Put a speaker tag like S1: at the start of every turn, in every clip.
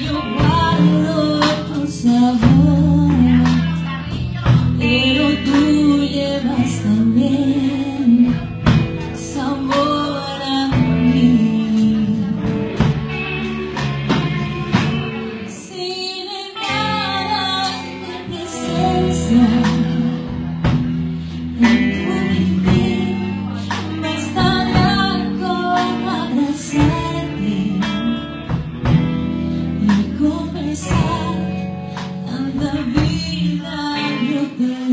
S1: yo guardo tus sabores. I love you.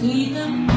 S1: freedom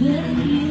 S1: Thank you.